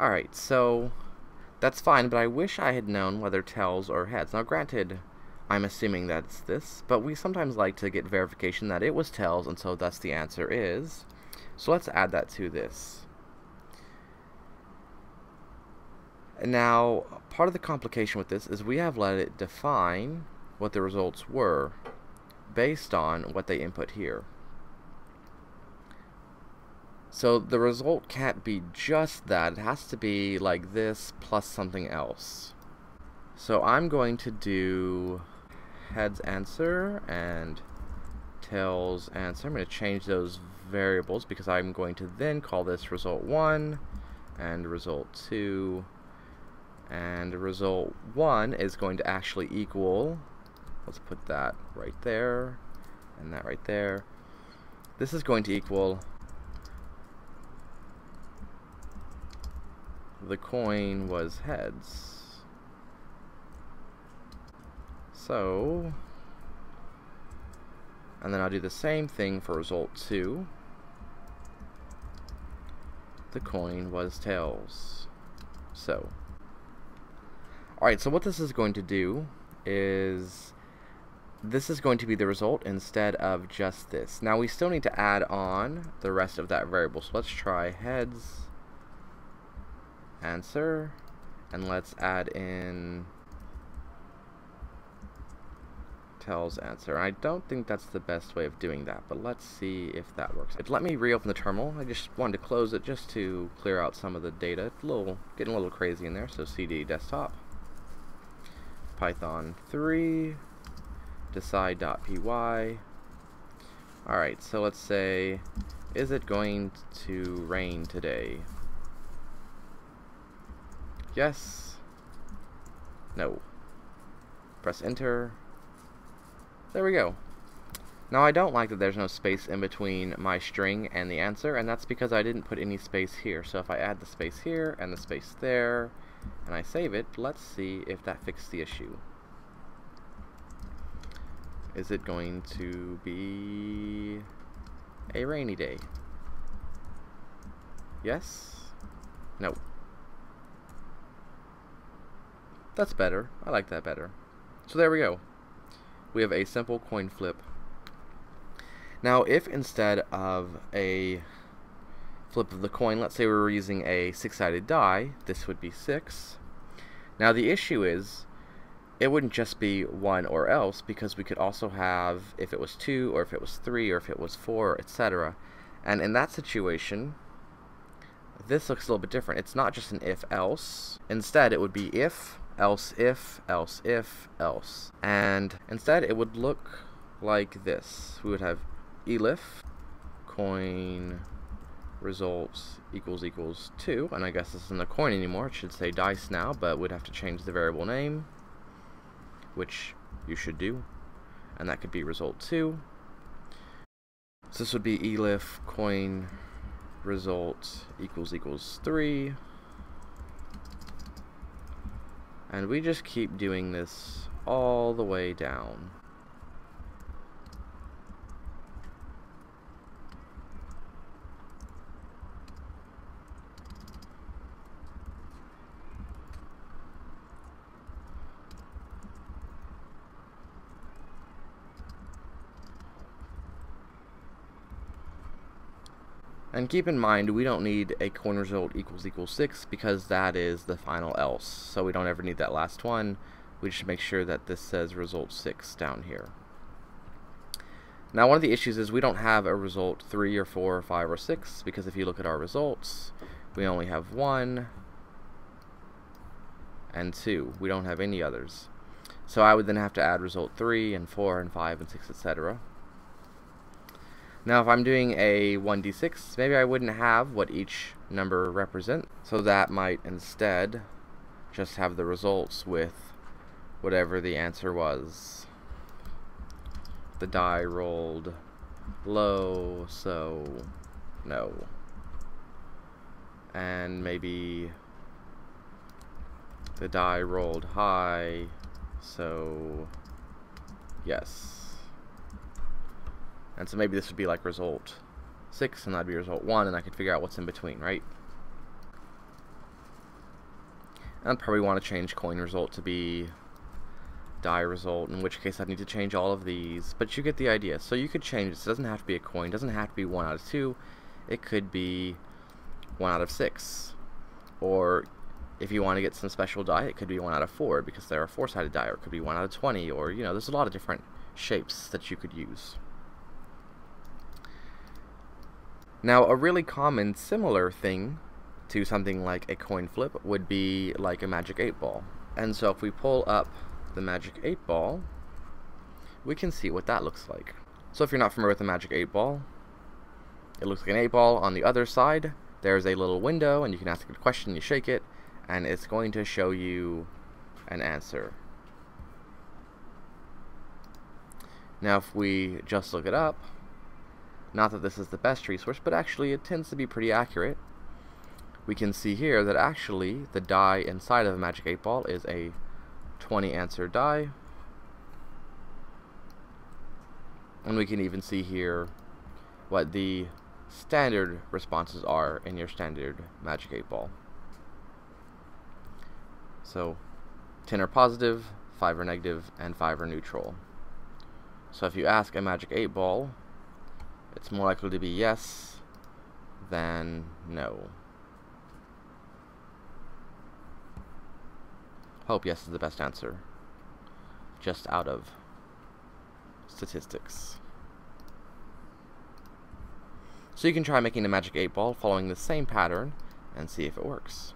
Alright, so that's fine, but I wish I had known whether tails or heads. Now granted, I'm assuming that's this, but we sometimes like to get verification that it was tails, and so thus the answer is. So let's add that to this. Now, part of the complication with this is we have let it define what the results were based on what they input here. So the result can't be just that. It has to be like this plus something else. So I'm going to do heads answer and tails answer. I'm going to change those variables because I'm going to then call this result 1 and result 2 and result 1 is going to actually equal let's put that right there and that right there this is going to equal the coin was heads. So, and then I'll do the same thing for result 2. The coin was tails. So, alright, so what this is going to do is this is going to be the result instead of just this. Now we still need to add on the rest of that variable. So let's try heads answer and let's add in tails answer. I don't think that's the best way of doing that, but let's see if that works. Let me reopen the terminal. I just wanted to close it just to clear out some of the data. It's a little, getting a little crazy in there, so cd desktop, python 3, decide.py. Alright, so let's say, is it going to rain today? Yes. No. Press enter. There we go. Now I don't like that there's no space in between my string and the answer, and that's because I didn't put any space here. So if I add the space here and the space there, and I save it, let's see if that fixed the issue. Is it going to be a rainy day? Yes? No. That's better. I like that better. So there we go. We have a simple coin flip. Now, if instead of a flip of the coin, let's say we were using a six-sided die, this would be six. Now, the issue is, it wouldn't just be one or else, because we could also have if it was two, or if it was three, or if it was four, etc. And in that situation, this looks a little bit different. It's not just an if-else. Instead, it would be if else if, else if, else. And instead it would look like this. We would have elif coin results equals equals 2, and I guess this isn't a coin anymore, it should say dice now, but we'd have to change the variable name, which you should do, and that could be result 2. So this would be elif coin result equals equals 3, and we just keep doing this all the way down. And keep in mind, we don't need a coin result equals equals 6 because that is the final else. So we don't ever need that last one. We just make sure that this says result 6 down here. Now one of the issues is we don't have a result 3 or 4 or 5 or 6 because if you look at our results, we only have 1 and 2. We don't have any others. So I would then have to add result 3 and 4 and 5 and 6, etc. Now if I'm doing a 1d6, maybe I wouldn't have what each number represent, so that might instead just have the results with whatever the answer was. The die rolled low, so no. And maybe the die rolled high, so yes. And so maybe this would be like result 6 and that'd be result 1 and I could figure out what's in between, right? I'd probably want to change coin result to be die result, in which case I'd need to change all of these, but you get the idea. So you could change this, it doesn't have to be a coin, it doesn't have to be 1 out of 2, it could be 1 out of 6, or if you want to get some special die, it could be 1 out of 4, because they're a 4-sided die, or it could be 1 out of 20, or, you know, there's a lot of different shapes that you could use. Now, a really common similar thing to something like a coin flip would be like a magic 8 ball. And so if we pull up the magic 8 ball, we can see what that looks like. So if you're not familiar with the magic 8 ball, it looks like an 8 ball. On the other side, there's a little window, and you can ask a question, you shake it, and it's going to show you an answer. Now if we just look it up, not that this is the best resource, but actually it tends to be pretty accurate. We can see here that actually the die inside of a Magic 8 Ball is a 20 answer die. And we can even see here what the standard responses are in your standard Magic 8 Ball. So 10 are positive, 5 are negative, and 5 are neutral. So if you ask a Magic 8 Ball, it's more likely to be yes than no. Hope yes is the best answer. Just out of statistics. So you can try making a magic 8 ball following the same pattern and see if it works.